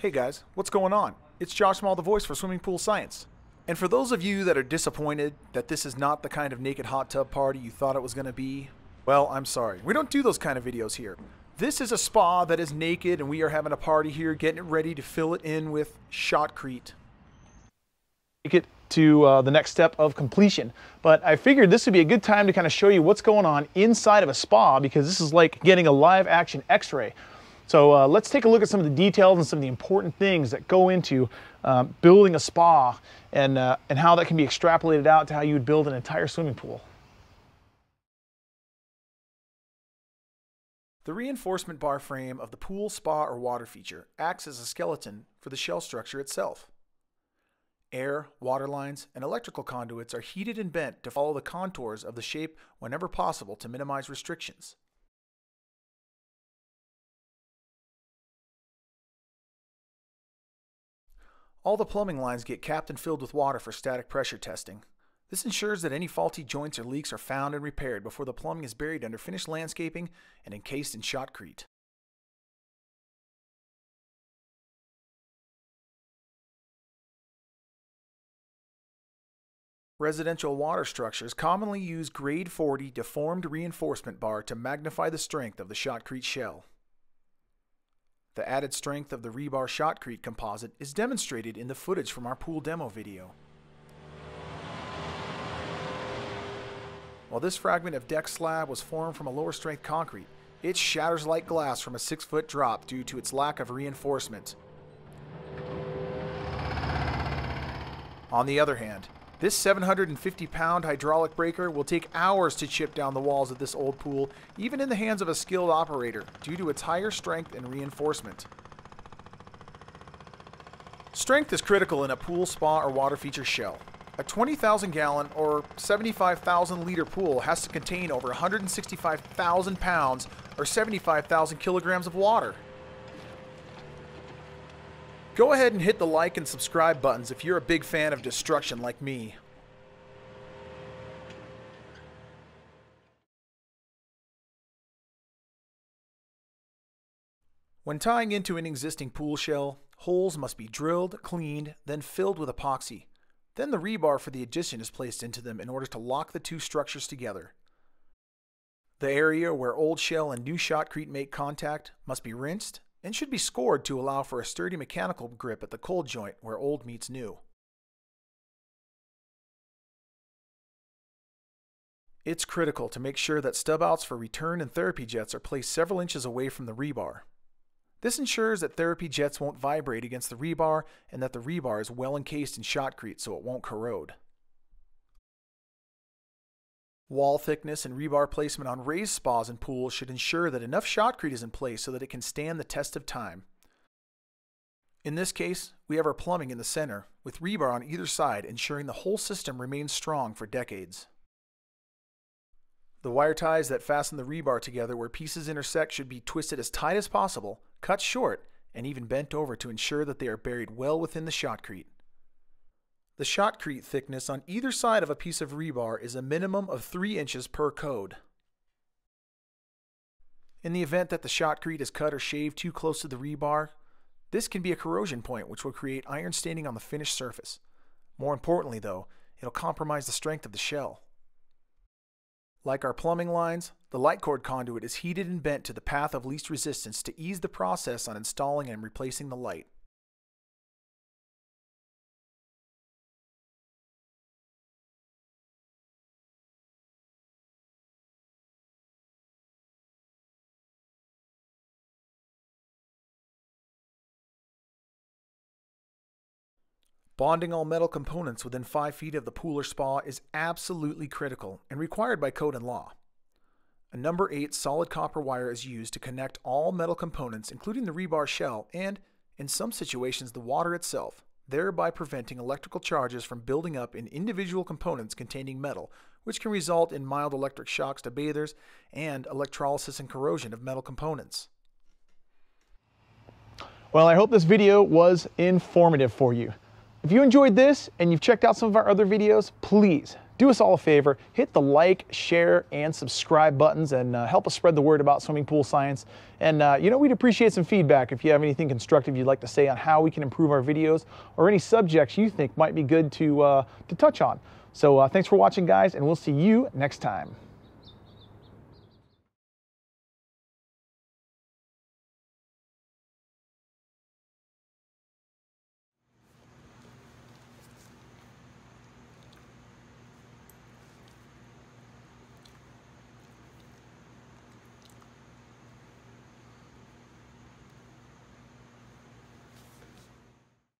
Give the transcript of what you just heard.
Hey guys, what's going on? It's Josh Maule, the voice for Swimming Pool Science. And for those of you that are disappointed that this is not the kind of naked hot tub party you thought it was going to be, well, I'm sorry. We don't do those kind of videos here. This is a spa that is naked and we are having a party here, getting it ready to fill it in with shotcrete. Take it to uh, the next step of completion. But I figured this would be a good time to kind of show you what's going on inside of a spa because this is like getting a live action x-ray. So uh, let's take a look at some of the details and some of the important things that go into uh, building a spa and, uh, and how that can be extrapolated out to how you would build an entire swimming pool. The reinforcement bar frame of the pool, spa, or water feature acts as a skeleton for the shell structure itself. Air, water lines, and electrical conduits are heated and bent to follow the contours of the shape whenever possible to minimize restrictions. All the plumbing lines get capped and filled with water for static pressure testing. This ensures that any faulty joints or leaks are found and repaired before the plumbing is buried under finished landscaping and encased in shotcrete. Residential water structures commonly use grade 40 deformed reinforcement bar to magnify the strength of the shotcrete shell. The added strength of the rebar shotcrete composite is demonstrated in the footage from our pool demo video. While this fragment of deck slab was formed from a lower strength concrete, it shatters like glass from a 6 foot drop due to its lack of reinforcement. On the other hand, this 750 pound hydraulic breaker will take hours to chip down the walls of this old pool, even in the hands of a skilled operator, due to its higher strength and reinforcement. Strength is critical in a pool, spa, or water feature shell. A 20,000 gallon or 75,000 liter pool has to contain over 165,000 pounds or 75,000 kilograms of water. Go ahead and hit the like and subscribe buttons if you're a big fan of destruction like me. When tying into an existing pool shell, holes must be drilled, cleaned, then filled with epoxy. Then the rebar for the addition is placed into them in order to lock the two structures together. The area where old shell and new shotcrete make contact must be rinsed and should be scored to allow for a sturdy mechanical grip at the cold joint where old meets new. It's critical to make sure that stub outs for return and therapy jets are placed several inches away from the rebar. This ensures that therapy jets won't vibrate against the rebar and that the rebar is well encased in shotcrete so it won't corrode. Wall thickness and rebar placement on raised spas and pools should ensure that enough shotcrete is in place so that it can stand the test of time. In this case, we have our plumbing in the center, with rebar on either side ensuring the whole system remains strong for decades. The wire ties that fasten the rebar together where pieces intersect should be twisted as tight as possible, cut short, and even bent over to ensure that they are buried well within the shotcrete. The shotcrete thickness on either side of a piece of rebar is a minimum of 3 inches per code. In the event that the shotcrete is cut or shaved too close to the rebar, this can be a corrosion point which will create iron staining on the finished surface. More importantly though, it'll compromise the strength of the shell. Like our plumbing lines, the light cord conduit is heated and bent to the path of least resistance to ease the process on installing and replacing the light. Bonding all metal components within 5 feet of the pool or spa is absolutely critical and required by code and law. A number 8 solid copper wire is used to connect all metal components, including the rebar shell and, in some situations, the water itself, thereby preventing electrical charges from building up in individual components containing metal, which can result in mild electric shocks to bathers and electrolysis and corrosion of metal components. Well, I hope this video was informative for you. If you enjoyed this and you've checked out some of our other videos, please do us all a favor, hit the like, share, and subscribe buttons and uh, help us spread the word about swimming pool science. And uh, you know, we'd appreciate some feedback if you have anything constructive you'd like to say on how we can improve our videos or any subjects you think might be good to, uh, to touch on. So uh, thanks for watching, guys, and we'll see you next time.